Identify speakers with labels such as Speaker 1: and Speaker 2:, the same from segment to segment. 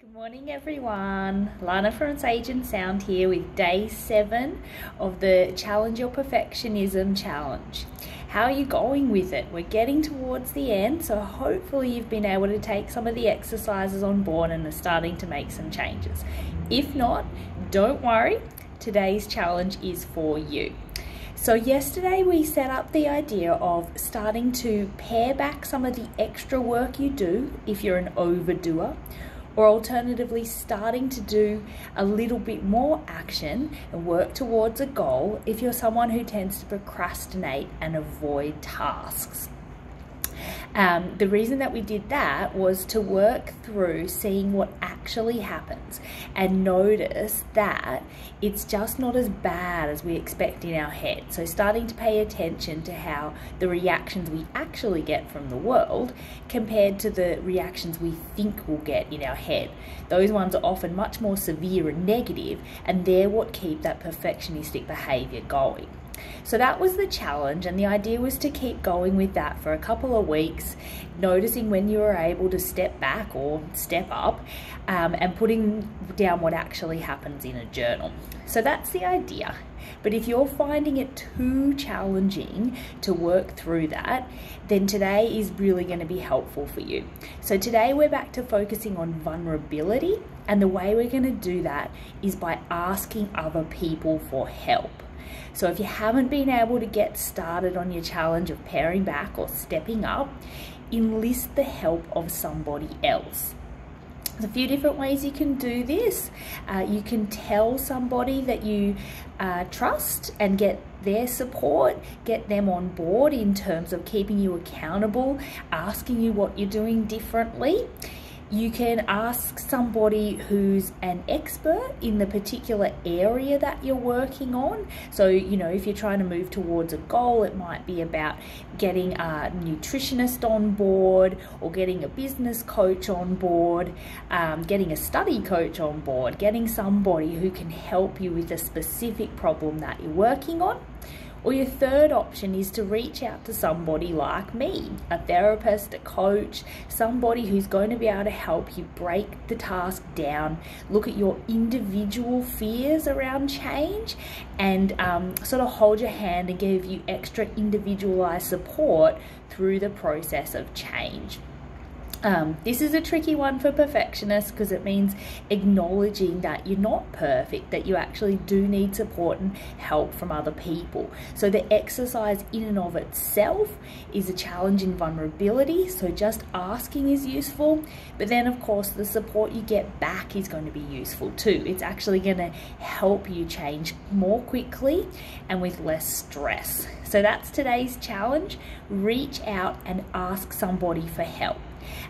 Speaker 1: Good morning, everyone. Lana from Sage and Sound here with day seven of the Challenge Your Perfectionism Challenge. How are you going with it? We're getting towards the end, so hopefully, you've been able to take some of the exercises on board and are starting to make some changes. If not, don't worry, today's challenge is for you. So, yesterday we set up the idea of starting to pare back some of the extra work you do if you're an overdoer or alternatively starting to do a little bit more action and work towards a goal if you're someone who tends to procrastinate and avoid tasks. Um, the reason that we did that was to work through seeing what actually happens and notice that it's just not as bad as we expect in our head. So, starting to pay attention to how the reactions we actually get from the world compared to the reactions we think we'll get in our head. Those ones are often much more severe and negative, and they're what keep that perfectionistic behavior going. So that was the challenge, and the idea was to keep going with that for a couple of weeks, noticing when you were able to step back or step up um, and putting down what actually happens in a journal. So that's the idea. But if you're finding it too challenging to work through that, then today is really going to be helpful for you. So today we're back to focusing on vulnerability, and the way we're going to do that is by asking other people for help. So if you haven't been able to get started on your challenge of paring back or stepping up, enlist the help of somebody else. There's a few different ways you can do this. Uh, you can tell somebody that you uh, trust and get their support, get them on board in terms of keeping you accountable, asking you what you're doing differently you can ask somebody who's an expert in the particular area that you're working on. So, you know, if you're trying to move towards a goal, it might be about getting a nutritionist on board or getting a business coach on board, um, getting a study coach on board, getting somebody who can help you with a specific problem that you're working on. Or your third option is to reach out to somebody like me, a therapist, a coach, somebody who's going to be able to help you break the task down, look at your individual fears around change, and um, sort of hold your hand and give you extra individualized support through the process of change. Um, this is a tricky one for perfectionists because it means acknowledging that you're not perfect, that you actually do need support and help from other people. So, the exercise in and of itself is a challenge in vulnerability. So, just asking is useful, but then, of course, the support you get back is going to be useful too. It's actually going to help you change more quickly and with less stress. So, that's today's challenge. Reach out and ask somebody for help.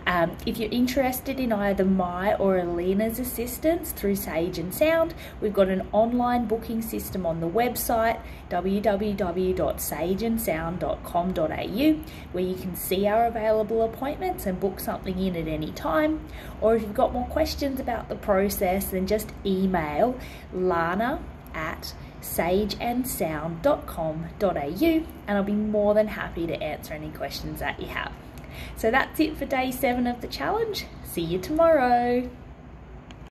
Speaker 1: Um, if you're interested in either my or Alina's assistance through Sage and Sound, we've got an online booking system on the website www.sageandsound.com.au where you can see our available appointments and book something in at any time. Or if you've got more questions about the process, then just email lana at sageandsound.com.au and I'll be more than happy to answer any questions that you have. So that's it for day seven of the challenge. See you tomorrow.